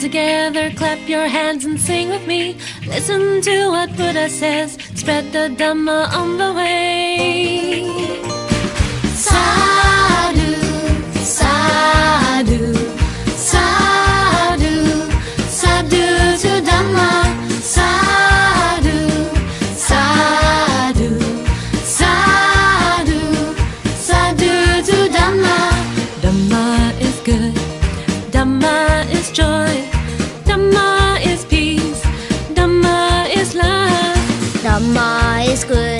together, clap your hands and sing with me. Listen to what Buddha says, spread the Dhamma on the way. Sadhu, sadhu, is good.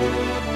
Wake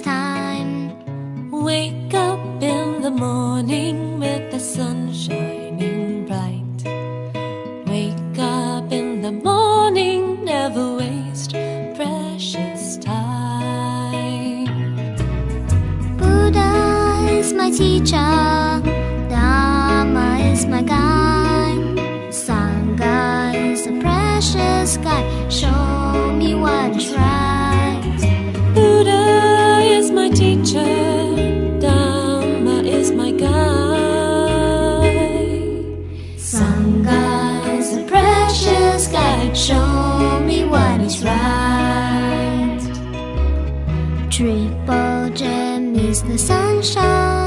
time. Wake up in the morning with the sun shining bright. Wake up in the morning, never waste precious time. Buddha is my teacher, Dharma is my guide, Sangha is a precious guide. is the sunshine.